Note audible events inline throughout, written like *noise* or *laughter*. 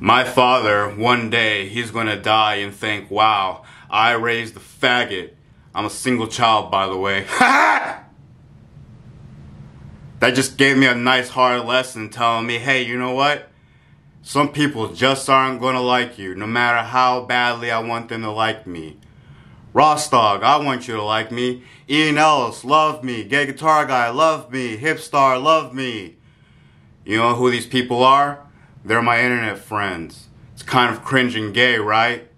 My father, one day, he's gonna die and think, wow, I raised a faggot. I'm a single child, by the way. *laughs* that just gave me a nice hard lesson telling me, hey, you know what? Some people just aren't gonna like you, no matter how badly I want them to like me. Ross-Dawg, I want you to like me. Ian Ellis, love me. Gay Guitar Guy, love me. Hipstar, love me. You know who these people are? They're my internet friends. It's kind of cringe and gay, right?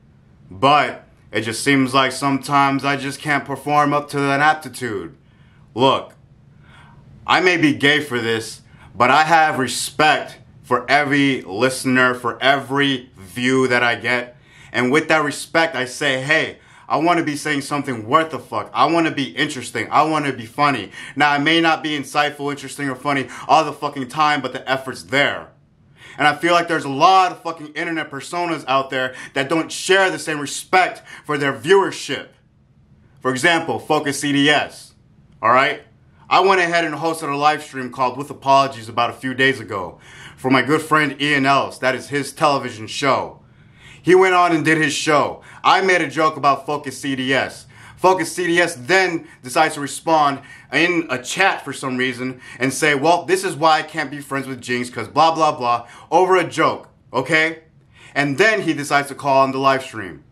But it just seems like sometimes I just can't perform up to that aptitude. Look, I may be gay for this, but I have respect for every listener, for every view that I get. And with that respect, I say, hey, I want to be saying something worth the fuck. I want to be interesting. I want to be funny. Now, I may not be insightful, interesting, or funny all the fucking time, but the effort's there. And I feel like there's a lot of fucking internet personas out there that don't share the same respect for their viewership. For example, Focus CDS. Alright? I went ahead and hosted a live stream called With Apologies about a few days ago for my good friend Ian Ellis. That is his television show. He went on and did his show. I made a joke about Focus CDS. Focus CDS then decides to respond in a chat for some reason and say, well, this is why I can't be friends with Jinx because blah, blah, blah, over a joke, okay? And then he decides to call on the live stream.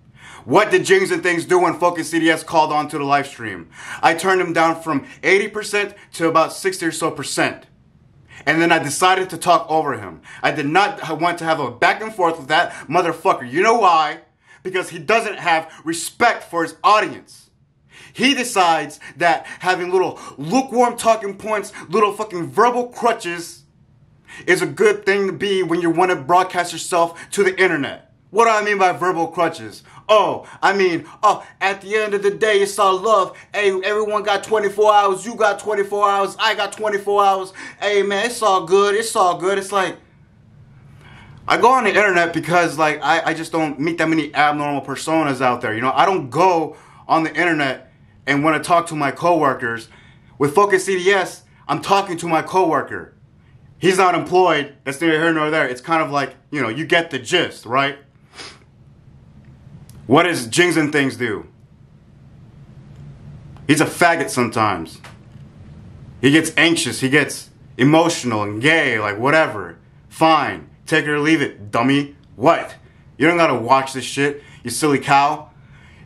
What did Jings and Things do when Focus CDS called on to the live stream? I turned him down from 80% to about 60 or so percent. And then I decided to talk over him. I did not want to have a back and forth with that motherfucker. You know why? Because he doesn't have respect for his audience. He decides that having little lukewarm talking points, little fucking verbal crutches, is a good thing to be when you want to broadcast yourself to the internet. What do I mean by verbal crutches? Oh, I mean, oh, at the end of the day, it's all love. Hey, everyone got 24 hours. You got 24 hours. I got 24 hours. Hey, man, it's all good. It's all good. It's like, I go on the internet because, like, I, I just don't meet that many abnormal personas out there. You know, I don't go on the internet and when I talk to my coworkers, with Focus CDS, I'm talking to my coworker. He's not employed. That's neither here nor there. It's kind of like, you know, you get the gist, right? What does Jings and Things do? He's a faggot sometimes. He gets anxious. He gets emotional and gay, like whatever. Fine. Take it or leave it, dummy. What? You don't gotta watch this shit, you silly cow.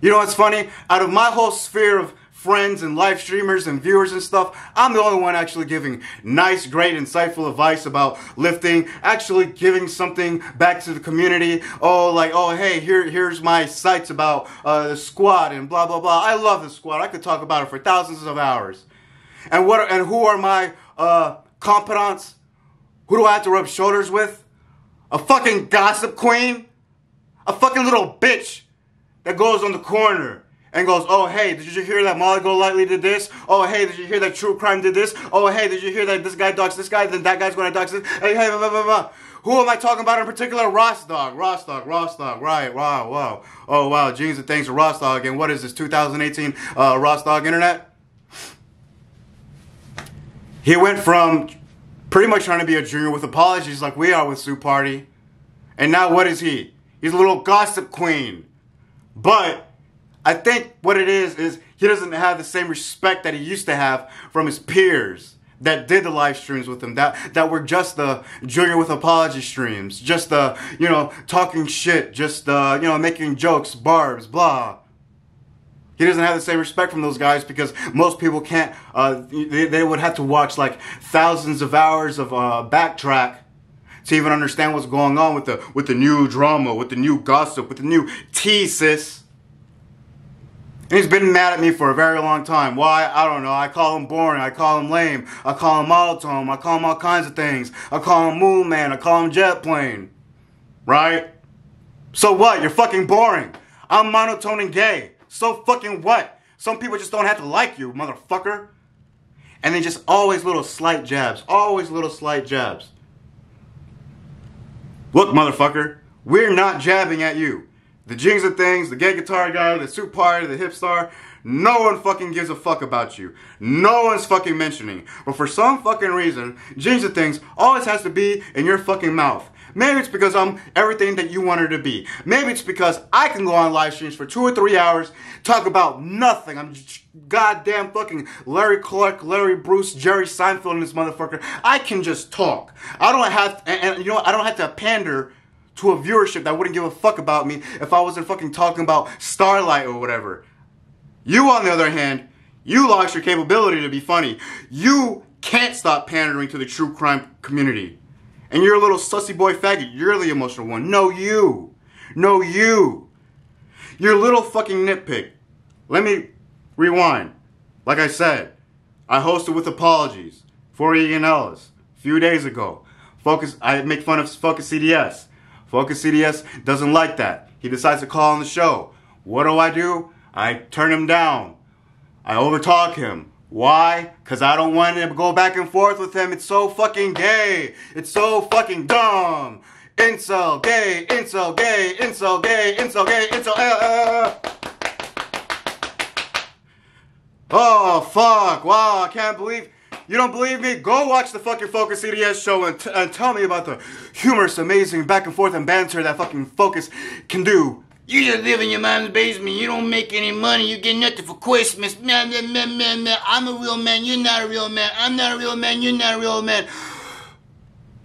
You know what's funny? Out of my whole sphere of friends and live streamers and viewers and stuff, I'm the only one actually giving nice, great, insightful advice about lifting, actually giving something back to the community. Oh, like, oh, hey, here, here's my sites about uh, the squad and blah, blah, blah. I love the squad. I could talk about it for thousands of hours. And what? And who are my uh, confidants? Who do I have to rub shoulders with? A fucking gossip queen? A fucking little bitch that goes on the corner and goes, oh, hey, did you hear that Molly Golightly did this? Oh, hey, did you hear that True Crime did this? Oh, hey, did you hear that this guy dogs this guy, then that guy's going to dox this? Hey, hey, blah, blah, blah. Who am I talking about in particular? Ross-Dawg, Ross Dog, Ross-Dawg, right, wow, wow. Oh, wow, Jings and Things to Ross-Dawg. And what is this, 2018 uh, Ross-Dawg Internet? He went from pretty much trying to be a junior with apologies like we are with Soup Party. And now what is he? He's a little gossip queen. But I think what it is is he doesn't have the same respect that he used to have from his peers that did the live streams with him that that were just the junior with apology streams just the you know talking shit just uh you know making jokes barbs blah. He doesn't have the same respect from those guys because most people can't uh they, they would have to watch like thousands of hours of uh backtrack to even understand what's going on with the with the new drama, with the new gossip, with the new thesis. And he's been mad at me for a very long time. Why? I don't know. I call him boring. I call him lame. I call him monotone. I call him all kinds of things. I call him moon man. I call him jet plane. Right? So what? You're fucking boring. I'm monotone and gay. So fucking what? Some people just don't have to like you, motherfucker. And then just always little slight jabs. Always little slight jabs. Look, motherfucker, we're not jabbing at you. The Jings of Things, the gay guitar guy, the Soup Party, the hip star, no one fucking gives a fuck about you. No one's fucking mentioning. But for some fucking reason, Jings of Things always has to be in your fucking mouth. Maybe it's because I'm everything that you wanted to be. Maybe it's because I can go on live streams for two or three hours, talk about nothing. I'm goddamn fucking Larry Clark, Larry Bruce, Jerry Seinfeld, and this motherfucker. I can just talk. I don't have, and, and you know, I don't have to pander to a viewership that wouldn't give a fuck about me if I wasn't fucking talking about Starlight or whatever. You, on the other hand, you lost your capability to be funny. You can't stop pandering to the true crime community. And you're a little sussy boy faggot. You're the emotional one. No, you. No, you. You're a little fucking nitpick. Let me rewind. Like I said, I hosted with apologies for Ian Ellis a few days ago. Focus. I make fun of Focus CDS. Focus CDS doesn't like that. He decides to call on the show. What do I do? I turn him down. I overtalk him. Why? Because I don't want to go back and forth with him. It's so fucking gay. It's so fucking dumb. Incel, gay, incel, gay, incel, gay, incel, gay, incel, uh, uh. Oh, fuck. Wow, I can't believe. You don't believe me? Go watch the fucking Focus CDS show and, and tell me about the humorous, amazing back and forth and banter that fucking Focus can do. You just live in your mom's basement. You don't make any money. You get nothing for Christmas. Man, man, man, man, man. I'm a real man. You're not a real man. I'm not a real man. You're not a real man.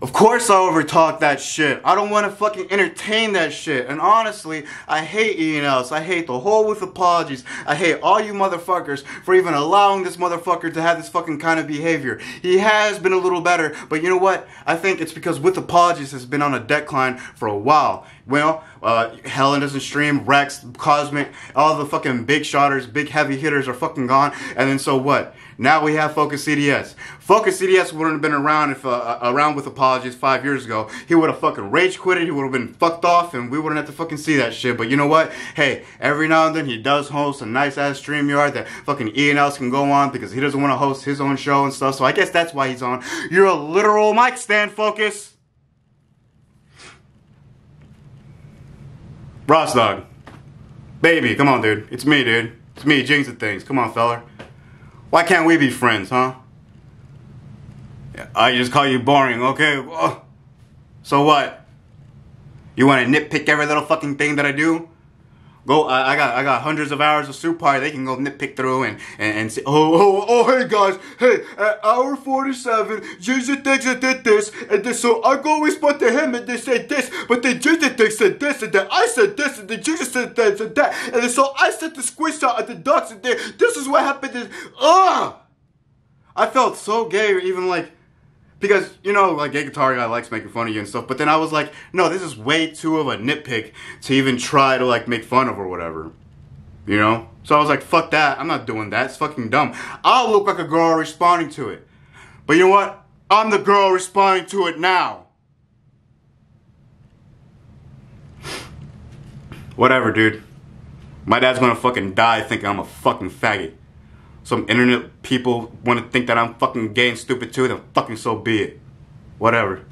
Of course I overtalk that shit. I don't want to fucking entertain that shit. And honestly, I hate Ian Ellis. I hate the whole with apologies. I hate all you motherfuckers for even allowing this motherfucker to have this fucking kind of behavior. He has been a little better, but you know what? I think it's because with apologies has been on a decline for a while. Well, uh, Helen doesn't stream, Rex, Cosmic, all the fucking big shotters, big heavy hitters are fucking gone. And then so what? Now we have Focus CDS. Focus CDS wouldn't have been around if uh, uh, around with apologies five years ago. He would have fucking rage quitted. He would have been fucked off, and we wouldn't have to fucking see that shit. But you know what? Hey, every now and then he does host a nice ass StreamYard that fucking Ian Ellis can go on because he doesn't want to host his own show and stuff. So I guess that's why he's on. You're a literal mic stand, Focus. Ross-Dawg. Baby, come on, dude. It's me, dude. It's me, Jinx of Things. Come on, fella. Why can't we be friends, huh? I just call you boring, okay? So what? You want to nitpick every little fucking thing that I do? Go, I, I, got I got hundreds of hours of Soup Party. They can go nitpick through and, and, and say, oh, oh, oh, hey guys, hey, at hour 47, Ginger thinks I did this, and then so I go respond to him and they say this, but then thinks said this, and then I said this, and then Ginger said that, and that, and then so I sent the screenshot at the ducks, and then this is what happened, and, ugh! I felt so gay, even like, because you know like gay guitar guy likes making fun of you and stuff but then i was like no this is way too of a nitpick to even try to like make fun of or whatever you know? So i was like fuck that i'm not doing that it's fucking dumb. I'll look like a girl responding to it. But you know what? I'm the girl responding to it now. Whatever dude. My dad's gonna fucking die thinking i'm a fucking faggot some internet people want to think that I'm fucking gay and stupid too, then fucking so be it. Whatever.